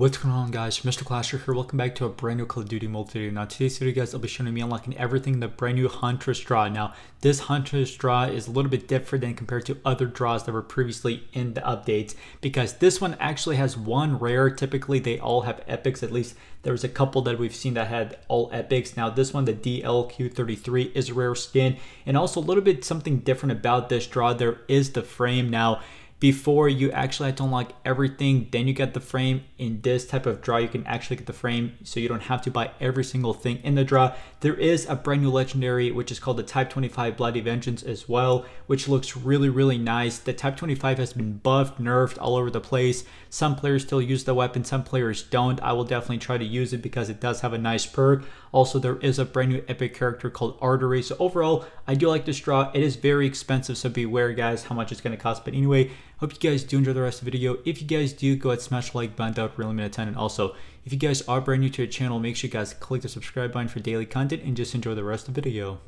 What's going on guys, Mr. Clasher here, welcome back to a brand new Call of Duty mode video. Now today's video guys, I'll be showing me unlocking everything in the brand new Huntress draw. Now this Huntress draw is a little bit different than compared to other draws that were previously in the updates because this one actually has one rare, typically they all have epics, at least there was a couple that we've seen that had all epics. Now this one, the DLQ33 is a rare skin and also a little bit something different about this draw, there is the frame. Now before you actually have to unlock everything then you get the frame. In this type of draw you can actually get the frame so you don't have to buy every single thing in the draw. There is a brand new legendary which is called the type 25 bloody vengeance as well which looks really really nice. The type 25 has been buffed nerfed all over the place. Some players still use the weapon some players don't. I will definitely try to use it because it does have a nice perk. Also there is a brand new epic character called artery. So overall i do like this draw. It is very expensive so beware guys how much it's going to cost. But anyway Hope you guys do enjoy the rest of the video. If you guys do, go ahead and smash like button. That would really mean a ton. And also, if you guys are brand new to the channel, make sure you guys click the subscribe button for daily content and just enjoy the rest of the video.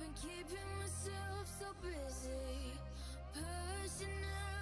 I've been keeping myself so busy, pushing out.